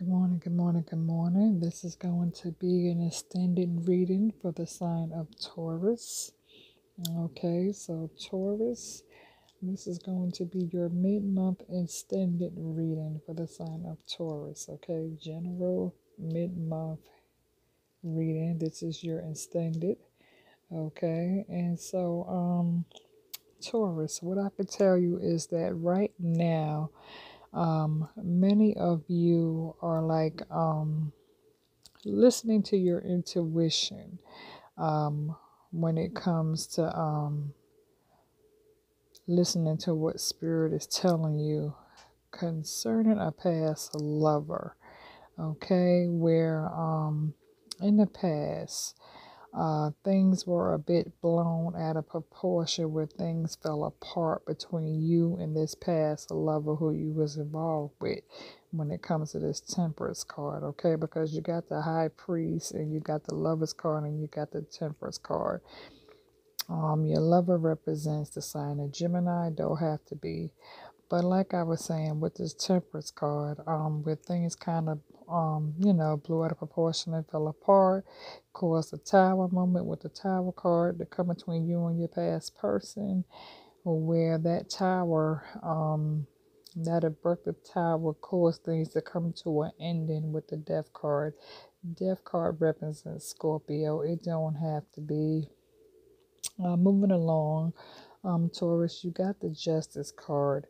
Good morning, good morning, good morning. This is going to be an extended reading for the sign of Taurus. Okay, so Taurus, this is going to be your mid month extended reading for the sign of Taurus. Okay, general mid month reading. This is your extended. Okay, and so, um, Taurus, what I could tell you is that right now, um, many of you are like um, listening to your intuition um, when it comes to um, listening to what spirit is telling you concerning a past lover. Okay, where um, in the past uh, things were a bit blown out of proportion where things fell apart between you and this past lover who you was involved with when it comes to this temperance card okay? Because you got the high priest and you got the lovers card and you got the temperance card. Um your lover represents the sign of gemini. Don't have to be but like I was saying with this temperance card, um, where things kind of, um, you know, blew out of proportion and fell apart, caused a tower moment with the tower card to come between you and your past person, where that tower, um, that abruptive tower caused things to come to an ending with the death card. Death card represents Scorpio. It don't have to be. Uh, moving along, um, Taurus, you got the Justice card.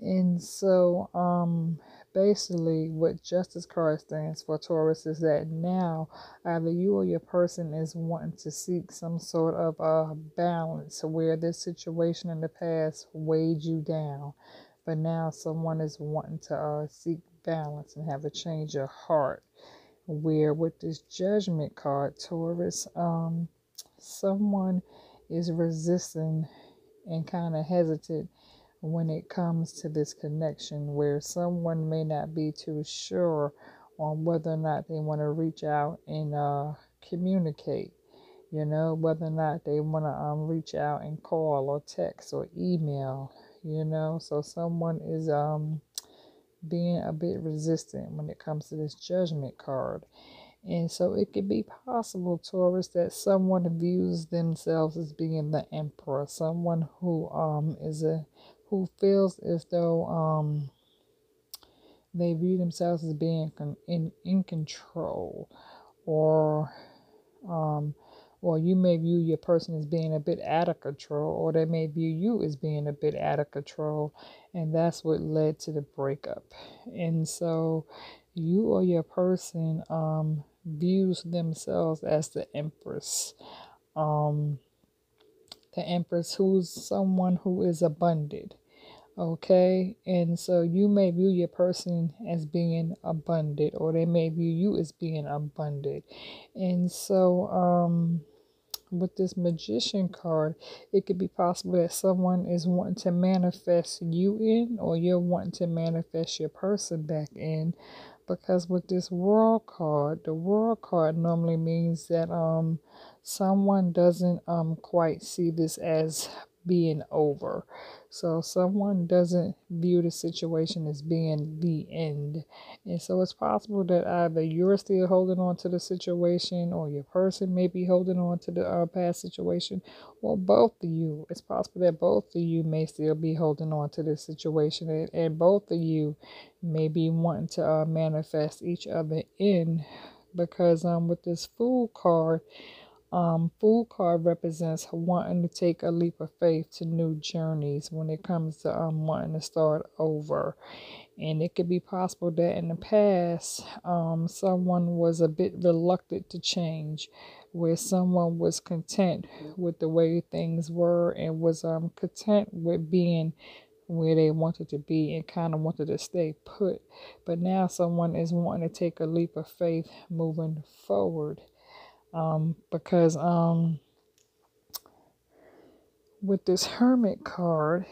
And so, um, basically, what Justice card stands for, Taurus, is that now either you or your person is wanting to seek some sort of a balance where this situation in the past weighed you down, but now someone is wanting to uh, seek balance and have a change of heart. Where with this Judgment card, Taurus, um, someone is resisting and kind of hesitant when it comes to this connection where someone may not be too sure on whether or not they want to reach out and uh, communicate you know whether or not they want to um, reach out and call or text or email you know? So someone is um being a bit resistant when it comes to this judgment card and so it could be possible, Taurus, that someone views themselves as being the emperor, someone who um is a who feels as though um they view themselves as being in in control, or um or you may view your person as being a bit out of control, or they may view you as being a bit out of control, and that's what led to the breakup. And so, you or your person um views themselves as the empress. Um, the empress who's someone who is abundant. Okay, and so you may view your person as being abundant, or they may view you as being abundant. And so, um, with this magician card, it could be possible that someone is wanting to manifest you in, or you're wanting to manifest your person back in because with this world card the world card normally means that um someone doesn't um quite see this as being over. So someone doesn't view the situation as being the end. And so it's possible that either you're still holding on to the situation or your person may be holding on to the uh, past situation or both of you. It's possible that both of you may still be holding on to this situation and, and both of you may be wanting to uh, manifest each other in because um with this fool card um fool card represents wanting to take a leap of faith to new journeys when it comes to um wanting to start over and it could be possible that in the past um someone was a bit reluctant to change where someone was content with the way things were and was um content with being where they wanted to be and kind of wanted to stay put. But now someone is wanting to take a leap of faith moving forward. Um, because um, with this Hermit card,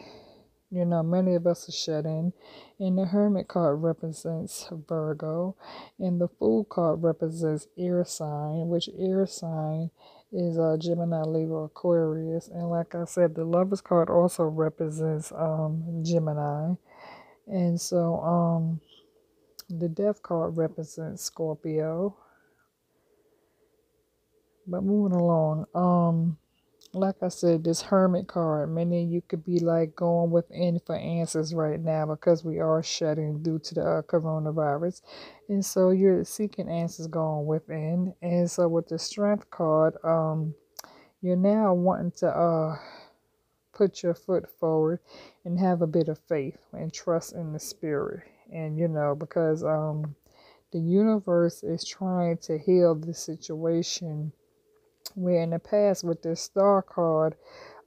you know, many of us are shut in, and the Hermit card represents Virgo, and the Fool card represents air sign, which air sign is uh, Gemini, Libra, Aquarius. And like I said, the Lovers card also represents um, Gemini. And so um, the death card represents Scorpio. But moving along, um, like I said, this hermit card, meaning you could be like going within for answers right now because we are shutting due to the uh, coronavirus. And so you're seeking answers going within. And so with the strength card, um, you're now wanting to uh put your foot forward and have a bit of faith and trust in the spirit. And you know, because um the universe is trying to heal the situation where in the past with this star card,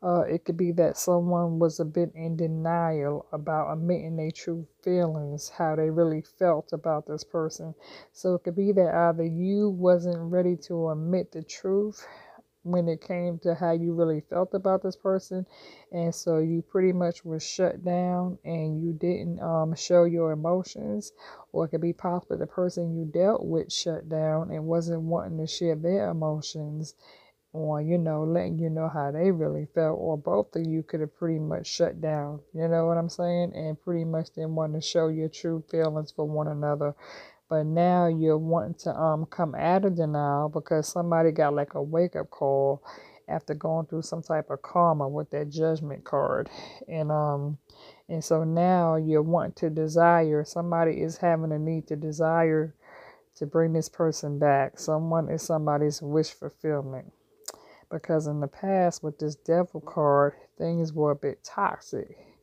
uh, it could be that someone was a bit in denial about admitting their true feelings, how they really felt about this person. So it could be that either you wasn't ready to admit the truth when it came to how you really felt about this person. And so you pretty much was shut down and you didn't um, show your emotions or it could be possible the person you dealt with shut down and wasn't wanting to share their emotions or you know letting you know how they really felt or both of you could have pretty much shut down. You know what i'm saying? And pretty much didn't want to show your true feelings for one another but now you're wanting to um come out of denial because somebody got like a wake up call after going through some type of karma with that judgment card. And um and so now you want to desire somebody is having a need to desire to bring this person back. Someone is somebody's wish fulfillment. Because in the past with this devil card things were a bit toxic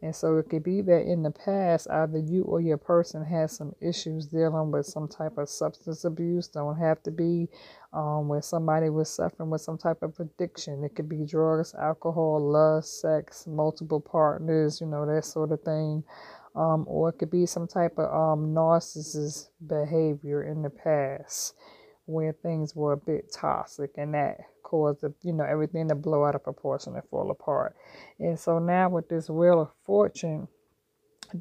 and so it could be that in the past, either you or your person has some issues dealing with some type of substance abuse. Don't have to be um, where somebody was suffering with some type of addiction. It could be drugs, alcohol, lust, sex, multiple partners, you know, that sort of thing. Um, or it could be some type of um, narcissist behavior in the past where things were a bit toxic and that caused the, you know everything to blow out of proportion and fall apart. And so now with this wheel of fortune,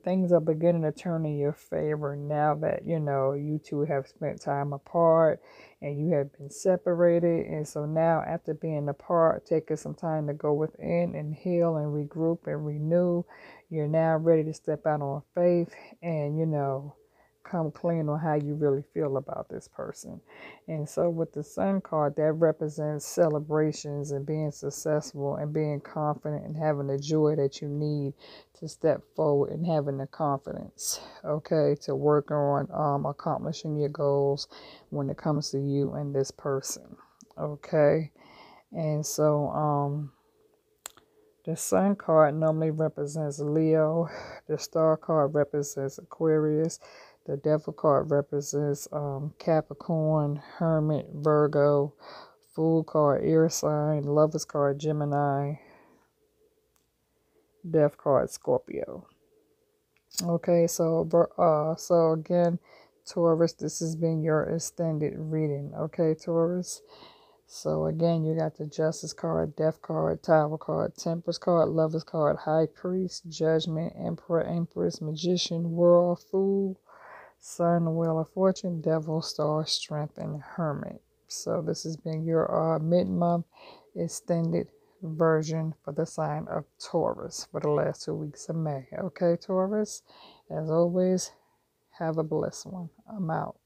things are beginning to turn in your favor now that you know you two have spent time apart and you have been separated and so now after being apart taking some time to go within and heal and regroup and renew you're now ready to step out on faith and you know come clean on how you really feel about this person. And so with the sun card, that represents celebrations and being successful and being confident and having the joy that you need to step forward and having the confidence, okay, to work on um, accomplishing your goals when it comes to you and this person, okay. And so, um, the sun card normally represents Leo. The star card represents Aquarius. The devil card represents um, Capricorn, Hermit, Virgo, Fool card, Air sign, Lovers card, Gemini, Death card, Scorpio. Okay, so uh, so again, Taurus, this has been your extended reading. Okay, Taurus. So again, you got the Justice card, Death card, Tower card, Temperance card, Lovers card, High Priest, Judgment, Emperor, Empress, Magician, World, Fool, Sun, Wheel of Fortune, Devil, Star, Strength, and Hermit. So this has been your uh, mid-month extended version for the sign of Taurus for the last two weeks of May. Okay, Taurus? As always, have a blessed one. I'm out.